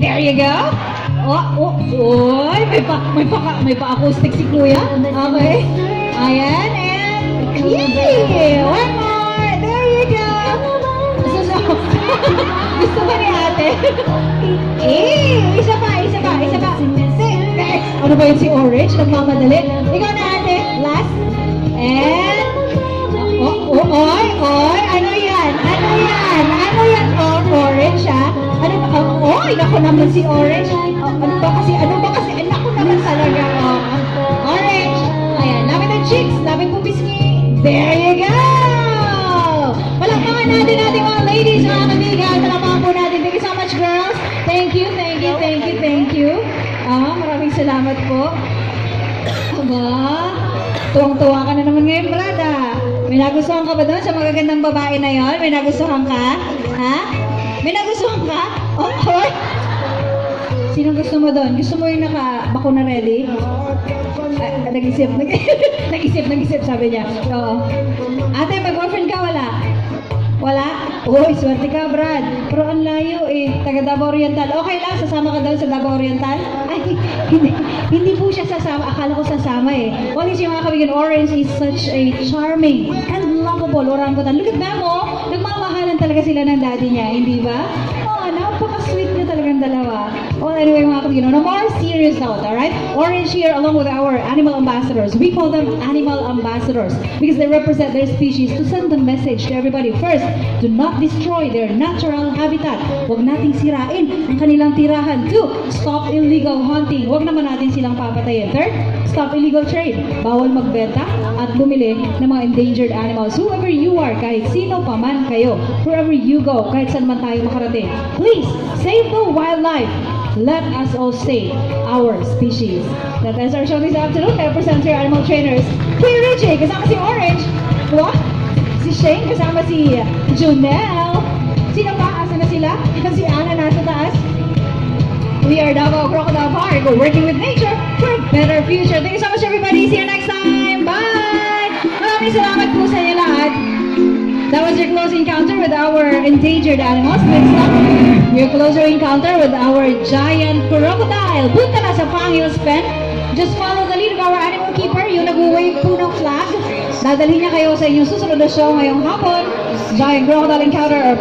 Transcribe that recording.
There you go. Oh, oh, oy, may pa, may pa, may pa acoustic si Kuya. Okay. Ayan, and yay! One more. There you go. So, so, gusto ba ni ate? Eh, isa pa, isa pa, isa pa. Six. Ano ba yun si Orange? Nagmamadali. Ikaw na ate. Last. And, oh, oh, oy, oy, Naku naman si Orange. Oh, ano ba kasi, ano ba kasi? Eh, naku naman talaga. Oh, orange. Ayan, lapit ang cheeks, lapit po pisngi. There you go! Palakpakan natin natin mga ladies, mga kamigan. Palakpakan po natin. Thank you so much, girls. Thank you, thank you, thank you, thank you. Ah, maraming salamat po. Aba, tuwang-tuwa ka na naman ngayon, Brad, ah. May nagustuhan ka ba doon sa magagandang babae na yon? May nagustuhan ka? Ha? May nagustuhan ka? Oh, oh. Sino gusto mo doon? Gusto mo yung naka-bako na ready? Ah, nag-isip, nag nag-isip, nag-isip, sabi niya. Oo. Ate, may boyfriend ka? Wala? Wala? Uy, swerte ka, Brad. Pero ang layo eh. Taga Davao Oriental. Okay lang, sasama ka doon sa Davao Oriental? Ay, hindi. Hindi po siya sasama. Akala ko sasama eh. Well, yung mga kabigyan, Orange is such a charming and lovable orangutan. Look at them, oh. Talaga sila ng daddy niya, hindi ba? Oh, napaka-sweet niya talagang dalawa. Well, anyway, mga kabigyan, on a more serious note, alright? Orange here, along with our animal ambassadors. We call them animal ambassadors because they represent their species to send the message to everybody. First, do not destroy their natural habitat. Huwag nating sirain ang kanilang tirahan. Two, stop illegal hunting. Huwag naman natin silang papatayin. Third, stop illegal trade. Bawal magbenta at bumili ng mga endangered animals. Whoever you are, kahit sino pa man kayo, wherever you go, kahit saan man tayo makarating, please save the wildlife. Let us all save our species. That is our show this afternoon. Represent your animal trainers. Kuya Richie, kasama si Orange. What? Si Shane, kasama si Junel. Sino pa? Asa na sila? Si nasa taas. We are Davao Crocodile Park, working with nature for a better future. Thank you so much everybody. See you next time. Bye! Maraming salamat po sa inyo lahat. That was your close encounter with our endangered animals. Next up, your closer encounter with our giant crocodile. Punta na sa Pangil's Pen. Just follow the lead of our animal keeper, yung nag-wave po ng flag. Dadalhin niya kayo sa inyong susunod na show ngayong hapon. Giant crocodile encounter